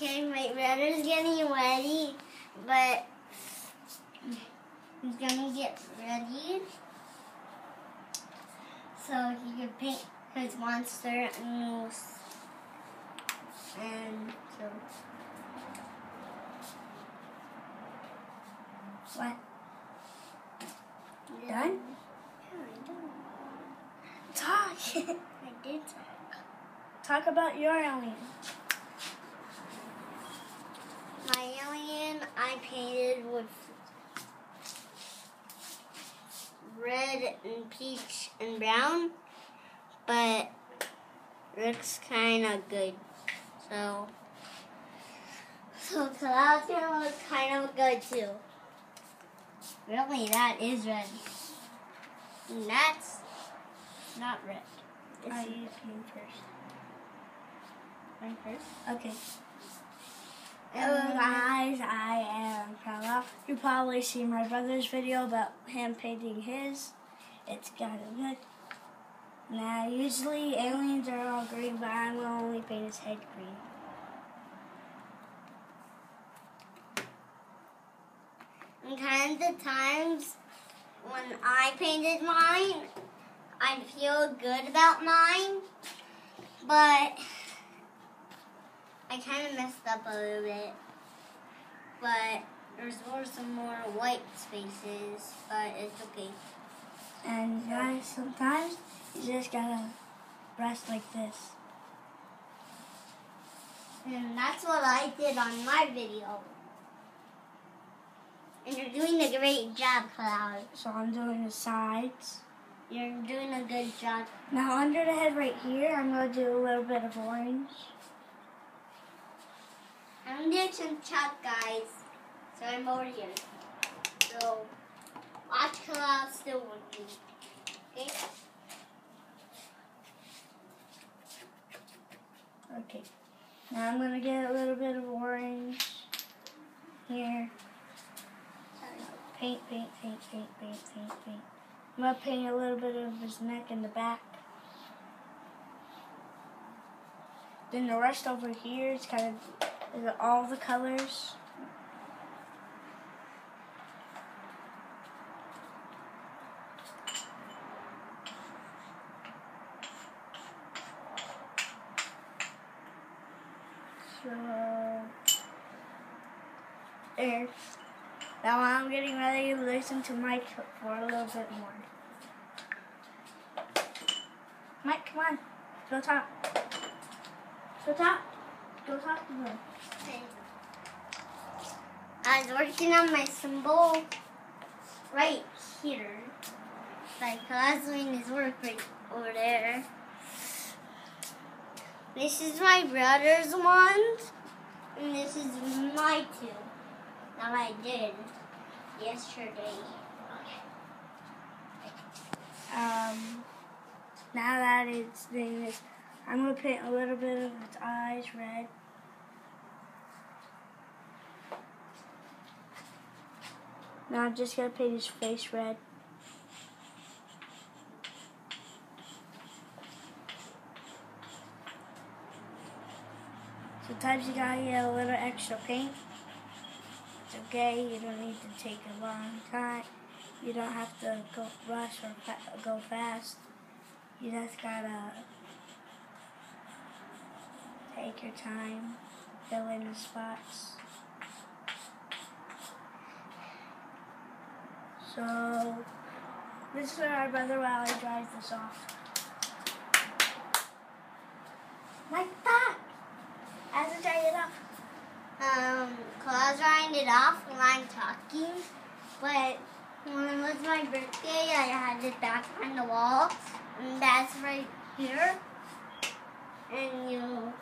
Okay, my brother's getting ready, but he's gonna get ready so he can paint his monster and moose. And so. What? Done? Yeah, I done. Talk. I did talk. Talk about your alien. My I painted with red and peach and brown, but looks kind of good. So, so Kal's gonna look kind of good too. Really, that is red. And that's not red. This I you first. mine first. Okay. Hello guys, I am Carla. You probably seen my brother's video about him painting his. It's kind of good. Now, usually aliens are all green, but I'm gonna only paint his head green. And kind of the times when I painted mine, I feel good about mine, but I kind of messed up a little bit. But there's more some more white spaces, but it's okay. And guys, sometimes you just gotta rest like this. And that's what I did on my video. And you're doing a great job, Kal. So I'm doing the sides. You're doing a good job. Now under the head right here, I'm gonna do a little bit of orange. I'm doing some chalk, guys. So I'm over here. So watch Kal still working. Okay? Okay. Now I'm gonna get a little bit of orange here. Paint, paint, paint, paint, paint, paint, paint. I'm gonna paint a little bit of his neck and the back. Then the rest over here is kind of is all the colors. So there. Now I'm getting ready to listen to Mike for a little bit more. Mike, come on. Go talk. Go talk. Talk to them. I was working on my symbol right here. Like Kal's doing his work right over there. This is my brother's ones, and this is my two that I did yesterday. Um, now that it's doing this, I'm going to paint a little bit of its eyes red. Now I'm just going to paint his face red. Sometimes you gotta get a little extra paint. It's okay, you don't need to take a long time. You don't have to go rush or fa- go fast. You just gotta take your time, fill in the spots. So, this is where our brother he dries this off. Like that! As I dry it off. Um, Kal's drying it off while I'm talking, but when it was my birthday, I had it back on the wall, and that's right here. And you,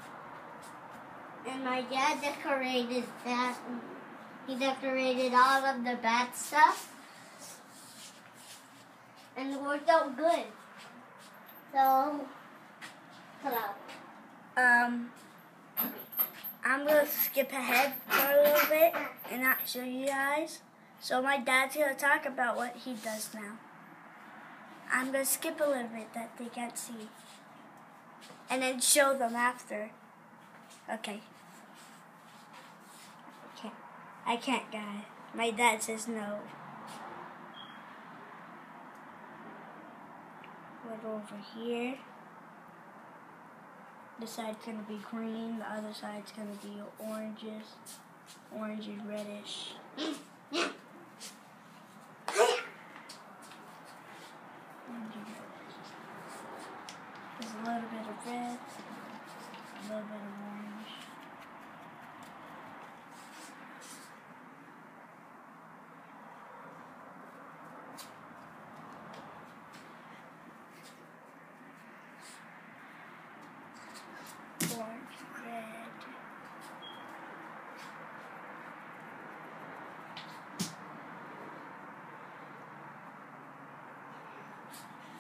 and my dad decorated that. He decorated all of the bad stuff, and it worked out good. So, Kal. Um, I'm gonna skip ahead for a little bit and not show you guys. So my dad's gonna talk about what he does now. I'm gonna skip a little bit that they can't see, and then show them after. Okay. I can't, guys. My dad says no. What over here? This side's gonna be green, the other side's gonna be oranges, orange and reddish. There's a little bit of red, a little bit of orange. Orange, red.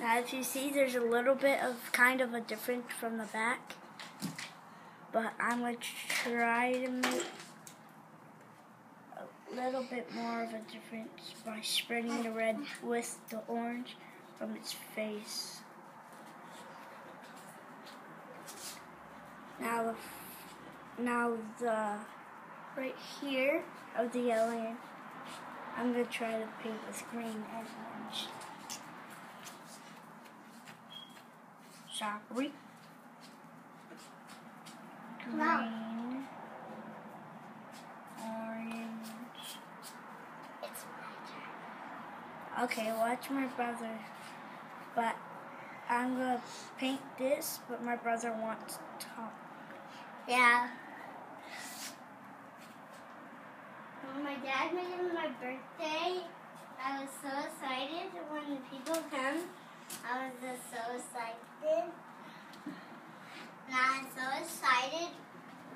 If you see, there's a little bit of kind of a difference from the back. But I'm going to try to make a little bit more of a difference by spreading the red with the orange from its face. Now, now the right here of the alien, I'm going to try to paint with green and orange. Sorry. Green. Orange. It's my turn. Okay, watch my brother. But I'm gonna paint this, but my brother wants to talk. Yeah. When my dad made it my birthday, I was so excited when the people come. I was just so excited. And I was so excited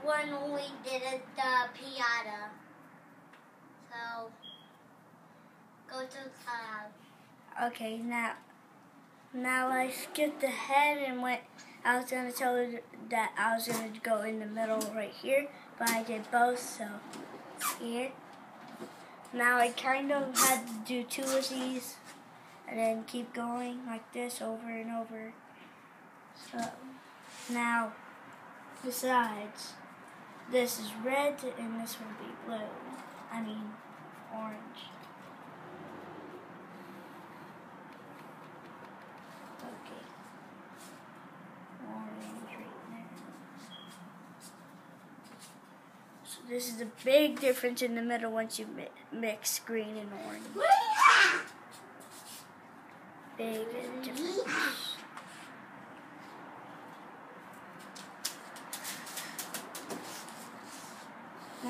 when we did it, the piñata. So, go to Kal. Okay, now, now I skipped ahead and went. I was gonna tell her that I was gonna go in the middle right here, but I did both. So here. Now I kind of had to do two of these, and then keep going like this over and over. So now, besides, this is red and this will be blue. I mean, orange. Okay. Orange right there. So this is a big difference in the middle once you mi- mix green and orange. Big difference.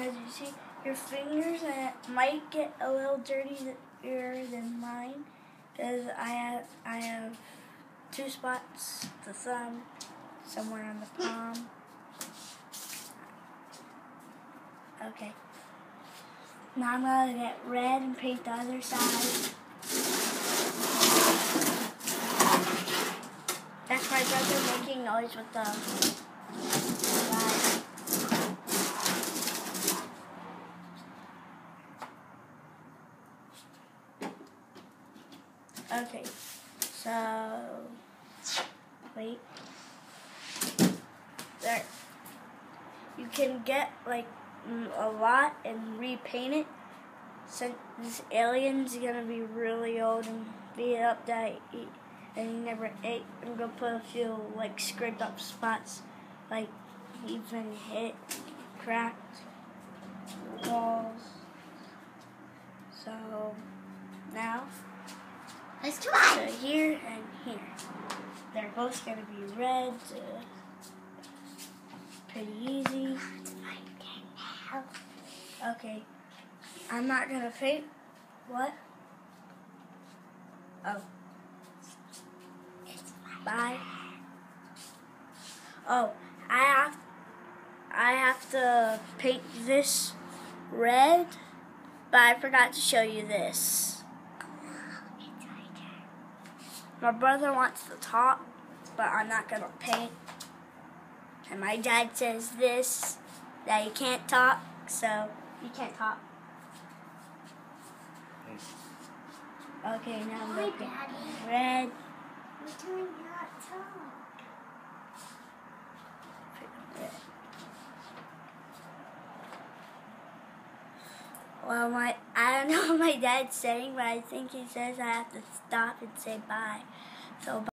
As you see, your fingers might get a little dirtier than mine because I have I have two spots, the thumb, somewhere on the palm. Okay. Now I'm gonna get red and paint the other side. That's my brother making noise with the. Right. Okay, so wait. There. You can get like a lot and repaint it. Since this alien's gonna be really old and beat up that he, and he never ate, I'm gonna put a few like scraped up spots, like even hit, cracked walls. So now. Let's So try. here and here. They're both going to be red. Uh, pretty easy. It's my turn now. Okay. I'm not going to paint. What? Oh, bye. Oh, I have I have to paint this red, but I forgot to show you this. It's my turn. My brother wants the top, but I'm not gonna paint. And my dad says this that you can't talk, so you can't talk. Okay, now I'm Hi, gonna Daddy. red. We're doing not talk. Well, my I don't know what my dad's saying, but I think he says I have to stop and say bye. So.